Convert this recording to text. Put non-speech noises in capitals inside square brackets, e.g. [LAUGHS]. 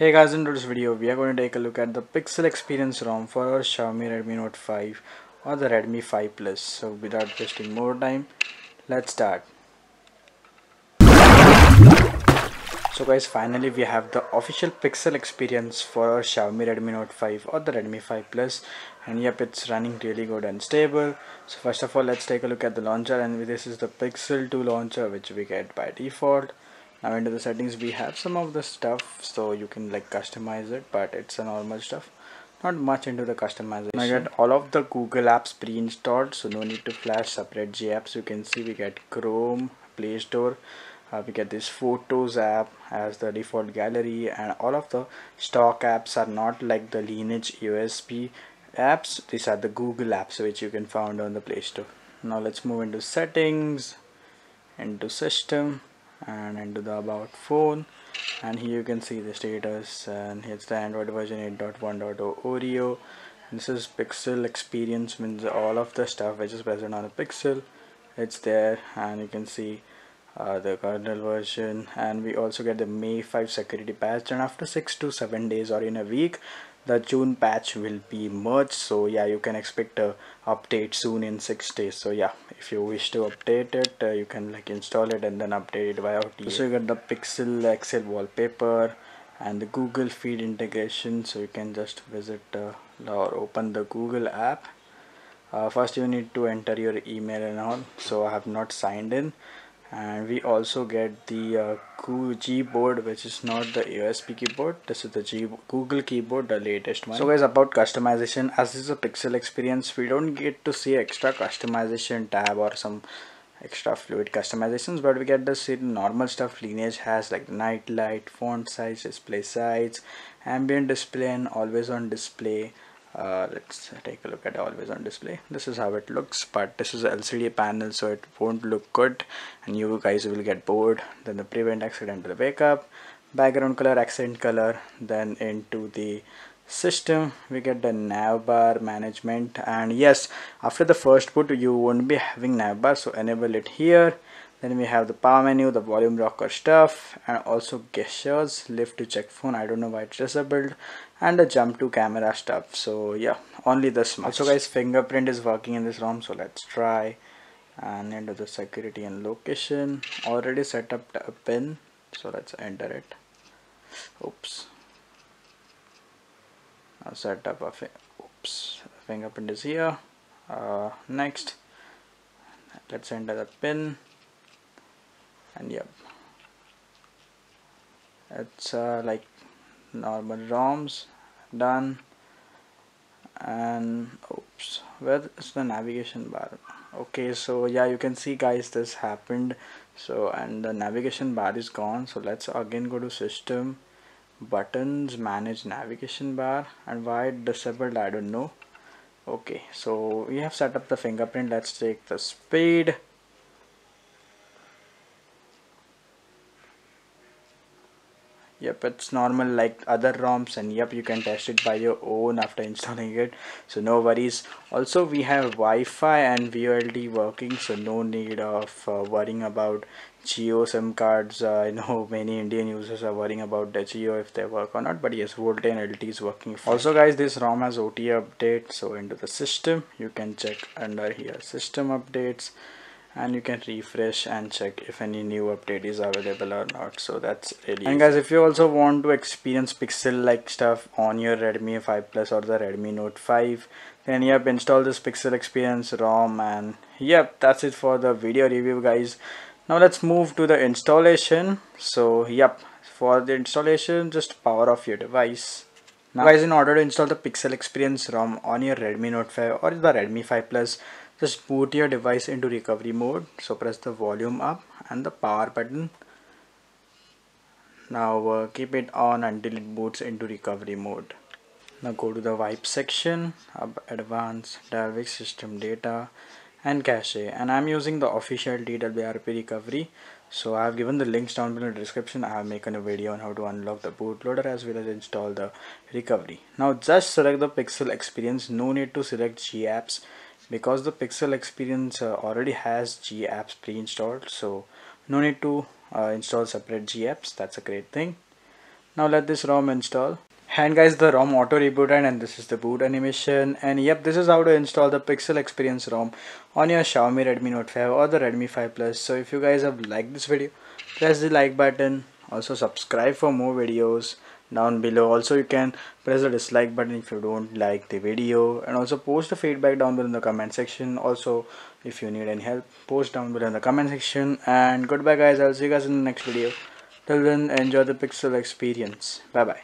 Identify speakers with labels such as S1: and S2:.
S1: Hey guys in this video we are going to take a look at the pixel experience ROM for our Xiaomi Redmi Note 5 or the Redmi 5 Plus. So without wasting more time let's start. So guys finally we have the official pixel experience for our Xiaomi Redmi Note 5 or the Redmi 5 Plus and yep it's running really good and stable. So first of all let's take a look at the launcher and this is the Pixel 2 launcher which we get by default now into the settings we have some of the stuff so you can like customize it but it's a normal stuff. Not much into the customization. I get all of the Google apps pre-installed so no need to flash separate G apps. You can see we get Chrome Play Store uh, we get this photos app as the default gallery and all of the stock apps are not like the lineage AOSP apps. These are the Google apps which you can find on the Play Store. Now let's move into settings into system and into the about phone. And here you can see the status and here's the android version 8.1.0 oreo. This is pixel experience means all of the stuff which is present on a pixel it's there and you can see uh, the kernel version. And we also get the may 5 security patch and after 6 to 7 days or in a week the June patch will be merged. So yeah you can expect a update soon in six days. So yeah if you wish to update it uh, you can like install it and then update it via OTA. so you got the pixel XL wallpaper and the google feed integration. So you can just visit uh, or open the google app. Uh, first you need to enter your email and all. So i have not signed in and we also get the uh, Gboard which is not the AOSP keyboard. This is the G Google keyboard the latest one. So guys about customization. As this is a pixel experience we don't get to see extra customization tab or some extra fluid customizations but we get the same normal stuff. Lineage has like night light font size display size ambient display and always on display uh, let's take a look at always on display. This is how it looks but this is LCD panel so it won't look good and you guys will get bored. Then the prevent accidental wake up background color accent color then into the system. We get the navbar management and yes after the first boot you won't be having navbar so enable it here. Then we have the power menu the volume rocker stuff and also gestures lift to check phone. I don't know why it's disabled and the jump to camera stuff. So yeah only this much. So guys fingerprint is working in this ROM so let's try. And into the security and location. Already set up a pin so let's enter it. Oops. I'll set up a oops fingerprint is here. Uh, next. Let's enter the pin. And yep. It's uh, like normal ROMs done. And oops where is the navigation bar. Okay so yeah you can see guys this happened. So and the navigation bar is gone. So let's again go to system buttons manage navigation bar. And why disabled I don't know. Okay so we have set up the fingerprint. Let's take the speed yep it's normal like other ROMs and yep you can test it by your own after installing it. So no worries. Also we have Wi-Fi and VoLTE working so no need of uh, worrying about Jio SIM cards. Uh, I know [LAUGHS] many Indian users are worrying about the Jio if they work or not but yes VoLTE and LTE is working fine. also guys this ROM has OTA update so into the system. You can check under here system updates and you can refresh and check if any new update is available or not. So that's really and guys if you also want to experience pixel like stuff on your redmi 5 plus or the redmi note 5 then yep install this pixel experience rom and yep that's it for the video review guys. Now let's move to the installation. So yep for the installation just power off your device. Now guys in order to install the pixel experience rom on your redmi note 5 or the redmi 5 plus just boot your device into recovery mode. So press the volume up and the power button. Now uh, keep it on until it boots into recovery mode. Now go to the wipe section up advanced Dalvik system data and cache. And I'm using the official TWRP recovery. So I have given the links down below in the description. I have made a video on how to unlock the bootloader as well as install the recovery. Now just select the pixel experience. No need to select G apps because the pixel experience uh, already has G apps pre-installed so no need to uh, install separate G apps. That's a great thing. Now let this ROM install. And guys the ROM auto rebooted and this is the boot animation. And yep this is how to install the Pixel Experience ROM on your Xiaomi Redmi Note 5 or the Redmi 5 Plus. So if you guys have liked this video press the like button. Also subscribe for more videos down below. Also you can press the dislike button if you don't like the video. And also post the feedback down below in the comment section. Also if you need any help post down below in the comment section. And goodbye guys. I'll see you guys in the next video. Till then enjoy the pixel experience. Bye bye